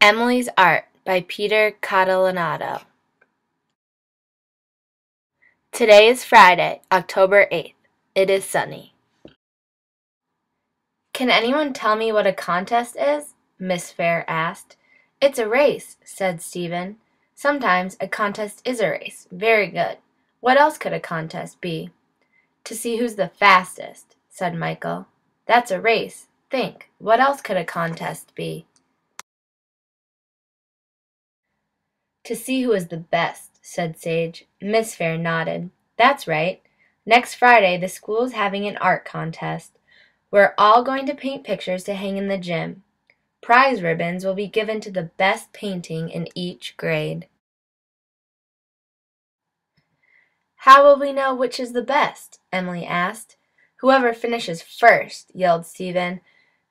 Emily's Art by Peter Catalanotto. Today is Friday, October 8th. It is sunny. Can anyone tell me what a contest is? Miss Fair asked. It's a race, said Stephen. Sometimes a contest is a race. Very good. What else could a contest be? To see who's the fastest, said Michael. That's a race. Think, what else could a contest be? To see who is the best, said Sage. Miss Fair nodded. That's right. Next Friday, the school is having an art contest. We're all going to paint pictures to hang in the gym. Prize ribbons will be given to the best painting in each grade. How will we know which is the best? Emily asked. Whoever finishes first, yelled Stephen.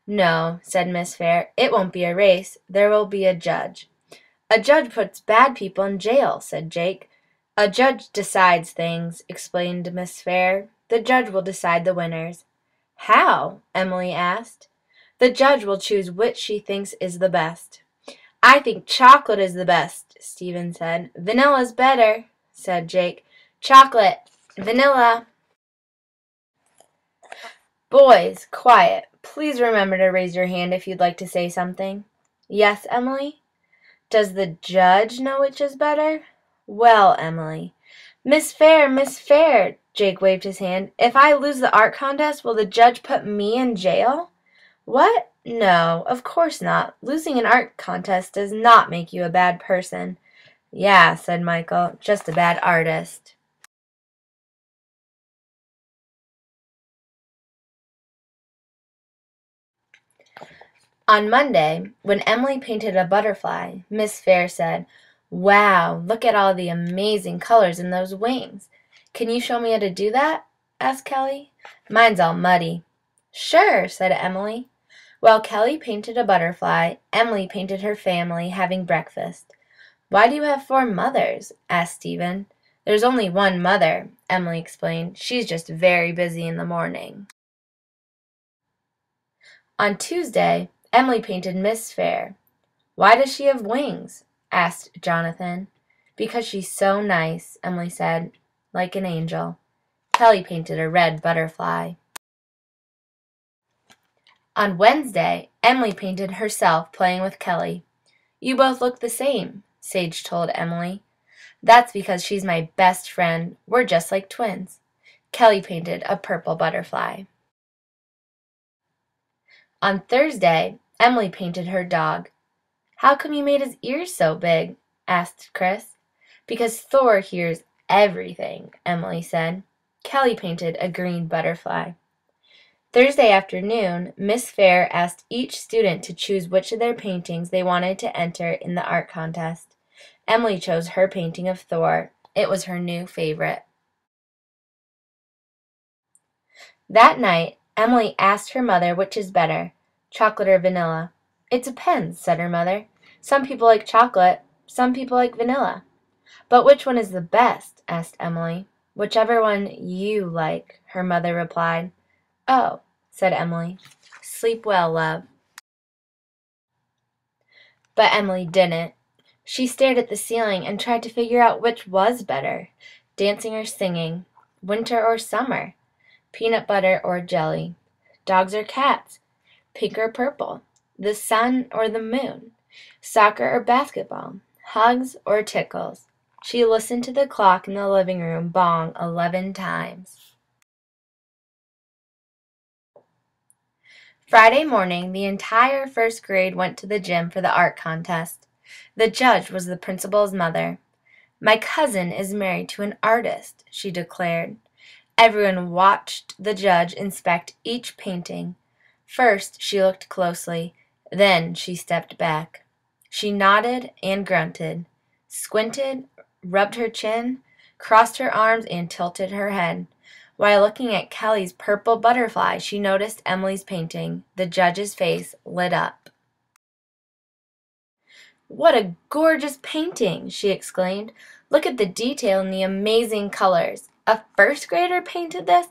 No, said Miss Fair, it won't be a race. There will be a judge. A judge puts bad people in jail, said Jake. A judge decides things, explained Miss Fair. The judge will decide the winners. How? Emily asked. The judge will choose which she thinks is the best. I think chocolate is the best, Stephen said. Vanilla's better, said Jake. Chocolate. Vanilla. Boys, quiet. Please remember to raise your hand if you'd like to say something. Yes, Emily? Does the judge know which is better? Well, Emily. Miss Fair, Miss Fair, Jake waved his hand. If I lose the art contest, will the judge put me in jail? What? No, of course not. Losing an art contest does not make you a bad person. Yeah, said Michael, just a bad artist. On Monday, when Emily painted a butterfly, Miss Fair said, Wow, look at all the amazing colors in those wings. Can you show me how to do that? asked Kelly. Mine's all muddy. Sure, said Emily. While Kelly painted a butterfly, Emily painted her family having breakfast. Why do you have four mothers? asked Stephen. There's only one mother, Emily explained. She's just very busy in the morning. On Tuesday, Emily painted Miss Fair. Why does she have wings? asked Jonathan. Because she's so nice, Emily said, like an angel. Kelly painted a red butterfly. On Wednesday, Emily painted herself playing with Kelly. You both look the same, Sage told Emily. That's because she's my best friend. We're just like twins. Kelly painted a purple butterfly. On Thursday, Emily painted her dog. How come you made his ears so big? asked Chris. Because Thor hears everything, Emily said. Kelly painted a green butterfly. Thursday afternoon, Miss Fair asked each student to choose which of their paintings they wanted to enter in the art contest. Emily chose her painting of Thor. It was her new favorite. That night, Emily asked her mother which is better, chocolate or vanilla. It depends, said her mother. Some people like chocolate, some people like vanilla. But which one is the best? asked Emily. Whichever one you like, her mother replied. Oh, said Emily. Sleep well, love. But Emily didn't. She stared at the ceiling and tried to figure out which was better dancing or singing, winter or summer, peanut butter or jelly, dogs or cats, pink or purple, the sun or the moon, soccer or basketball, hugs or tickles. She listened to the clock in the living room bong eleven times. Friday morning, the entire first grade went to the gym for the art contest. The judge was the principal's mother. My cousin is married to an artist, she declared. Everyone watched the judge inspect each painting. First, she looked closely. Then she stepped back. She nodded and grunted, squinted, rubbed her chin, crossed her arms, and tilted her head. While looking at Kelly's purple butterfly, she noticed Emily's painting. The judge's face lit up. What a gorgeous painting! she exclaimed. Look at the detail and the amazing colors. A first grader painted this?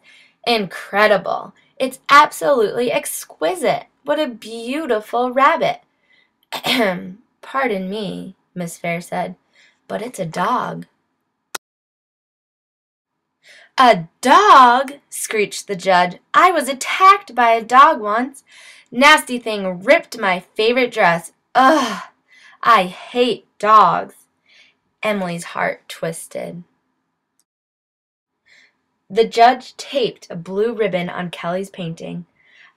Incredible! It's absolutely exquisite. What a beautiful rabbit. Pardon me, Miss Fair said, but it's a dog. A dog? screeched the judge. I was attacked by a dog once. Nasty thing ripped my favorite dress. Ugh, I hate dogs. Emily's heart twisted. The judge taped a blue ribbon on Kelly's painting.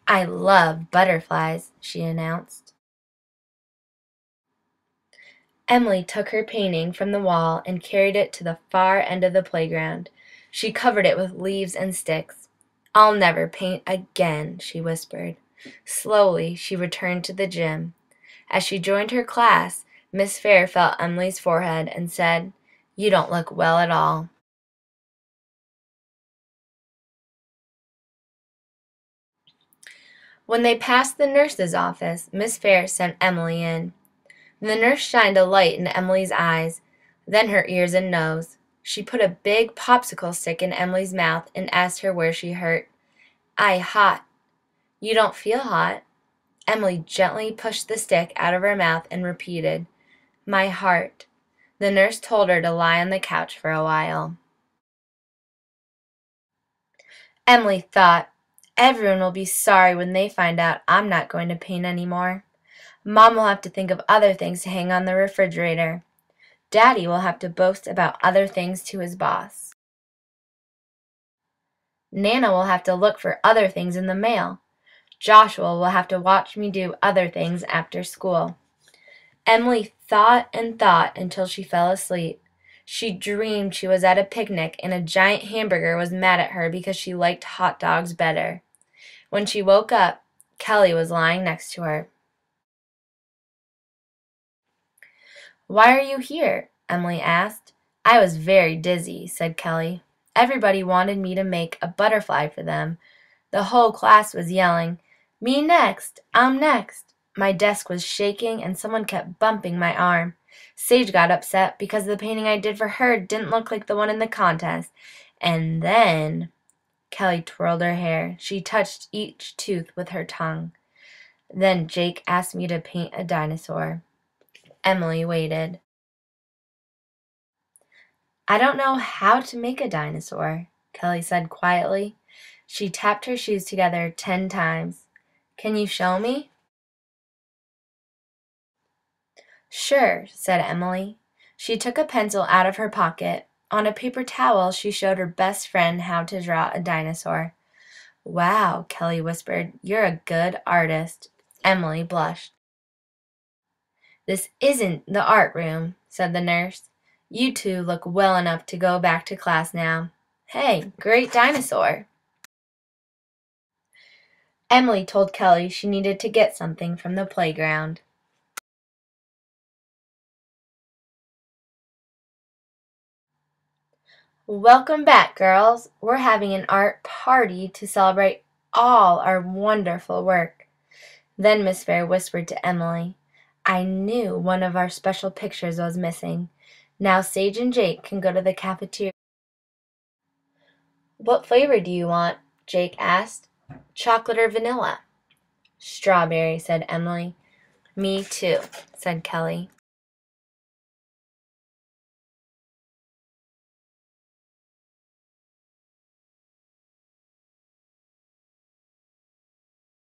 I love butterflies, she announced. Emily took her painting from the wall and carried it to the far end of the playground. She covered it with leaves and sticks. I'll never paint again, she whispered. Slowly, she returned to the gym. As she joined her class, Miss Fair felt Emily's forehead and said, You don't look well at all. When they passed the nurse's office, Miss Fair sent Emily in. The nurse shined a light in Emily's eyes, then her ears and nose. She put a big popsicle stick in Emily's mouth and asked her where she hurt. I hot. You don't feel hot. Emily gently pushed the stick out of her mouth and repeated, My heart. The nurse told her to lie on the couch for a while. Emily thought, Everyone will be sorry when they find out I'm not going to paint anymore. Mom will have to think of other things to hang on the refrigerator. Daddy will have to boast about other things to his boss. Nana will have to look for other things in the mail. Joshua will have to watch me do other things after school. Emily thought and thought until she fell asleep. She dreamed she was at a picnic and a giant hamburger was mad at her because she liked hot dogs better. When she woke up, Kelly was lying next to her. Why are you here? Emily asked. I was very dizzy, said Kelly. Everybody wanted me to make a butterfly for them. The whole class was yelling, Me next! I'm next! My desk was shaking and someone kept bumping my arm. Sage got upset because the painting I did for her didn't look like the one in the contest. And then Kelly twirled her hair. She touched each tooth with her tongue. Then Jake asked me to paint a dinosaur. Emily waited. I don't know how to make a dinosaur, Kelly said quietly. She tapped her shoes together ten times. Can you show me? Sure, said Emily. She took a pencil out of her pocket. On a paper towel, she showed her best friend how to draw a dinosaur. Wow, Kelly whispered. You're a good artist. Emily blushed. This isn't the art room, said the nurse. You two look well enough to go back to class now. Hey, great dinosaur. Emily told Kelly she needed to get something from the playground. Welcome back, girls. We're having an art party to celebrate all our wonderful work. Then Miss Fair whispered to Emily, I knew one of our special pictures was missing. Now Sage and Jake can go to the cafeteria. What flavor do you want? Jake asked. Chocolate or vanilla? Strawberry, said Emily. Me too, said Kelly.